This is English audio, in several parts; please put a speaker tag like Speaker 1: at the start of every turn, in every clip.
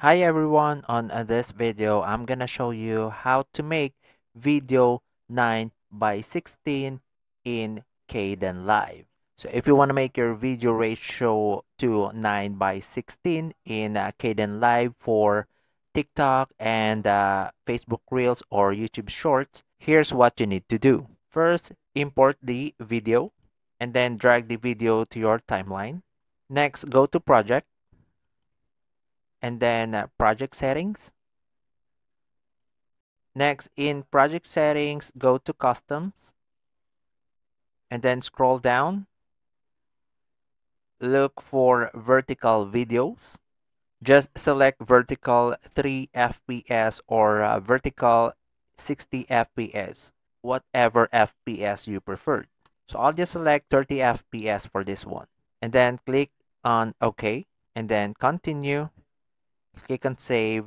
Speaker 1: Hi everyone, on uh, this video I'm gonna show you how to make video 9 by 16 in Kdenlive. So if you want to make your video ratio to 9 by 16 in uh, Kdenlive for TikTok and uh, Facebook Reels or YouTube Shorts, here's what you need to do. First, import the video and then drag the video to your timeline. Next, go to project and then uh, project settings. Next, in project settings, go to customs and then scroll down. Look for vertical videos. Just select vertical 3 FPS or uh, vertical 60 FPS, whatever FPS you prefer. So I'll just select 30 FPS for this one. And then click on OK and then continue click on save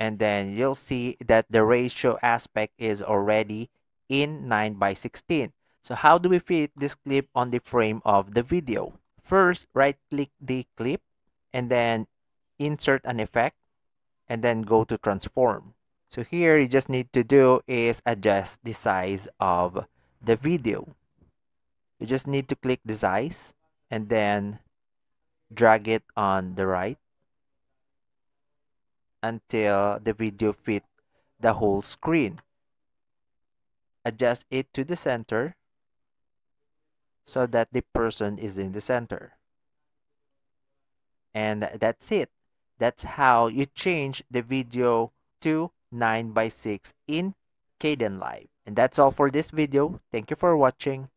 Speaker 1: and then you'll see that the ratio aspect is already in 9 by 16 so how do we fit this clip on the frame of the video? First right click the clip and then insert an effect and then go to transform. So here you just need to do is adjust the size of the video. You just need to click the size and then drag it on the right until the video fit the whole screen. Adjust it to the center so that the person is in the center. And that's it. That's how you change the video to 9 by 6 in Kdenlive. And that's all for this video. Thank you for watching.